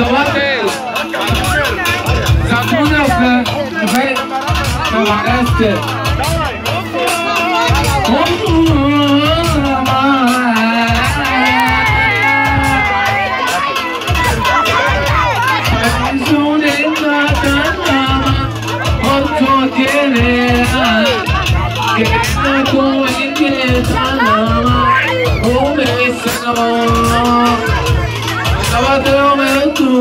Zobaczył! Zatrudniał w towarzystwie. Sabadão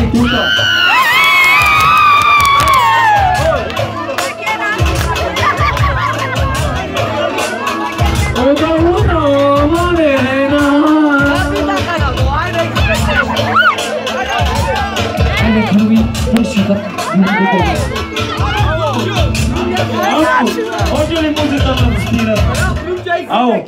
tutto Oh.